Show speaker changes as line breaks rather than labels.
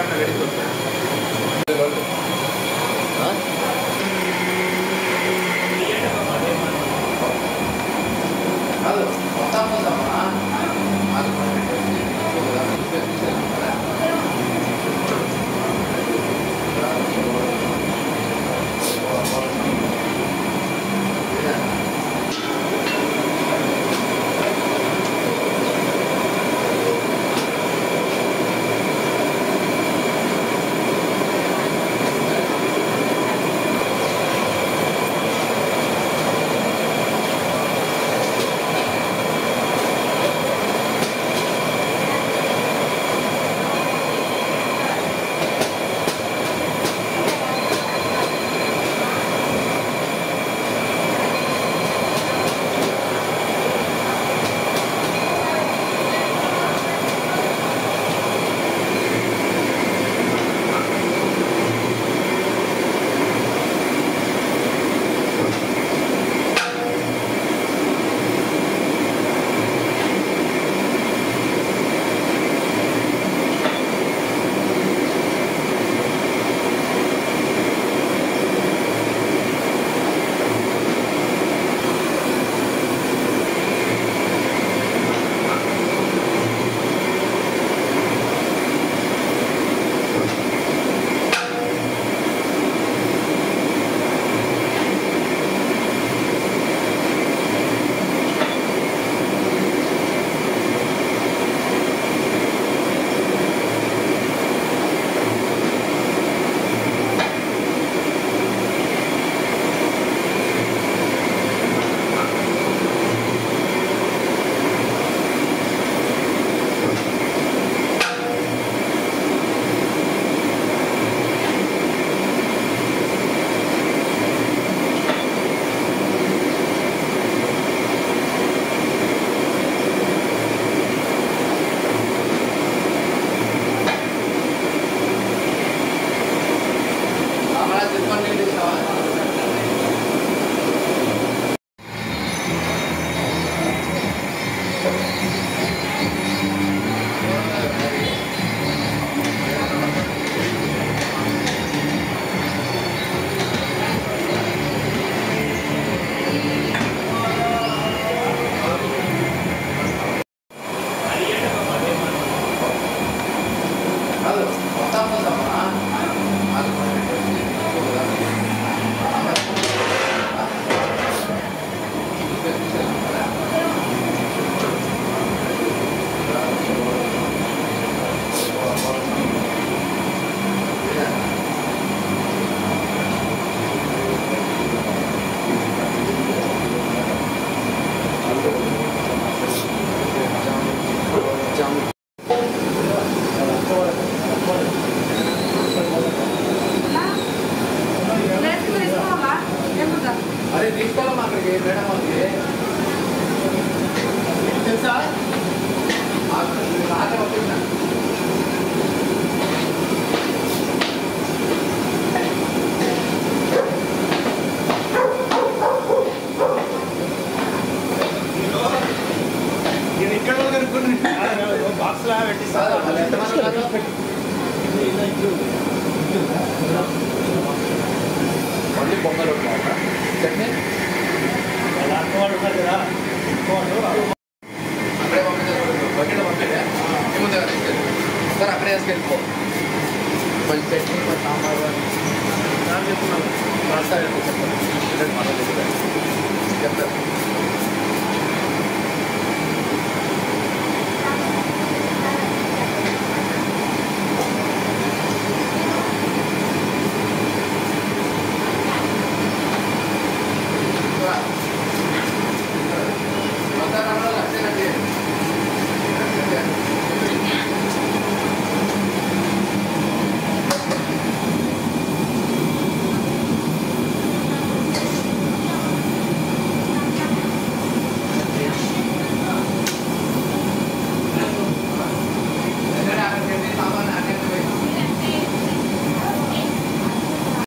আপনার গাড়ি করতে Gracias. మళ్ళీ బొమ్మలు చట్నీ అక్కడే పంపించారు బకెట్ పంపించే ముందే సార్ అక్కడే వేసుకెళ్ళిపో కొంచెం చట్నీ కొంచెం సాంబార్
చెప్తున్నాను
చెప్తాను చెప్తాను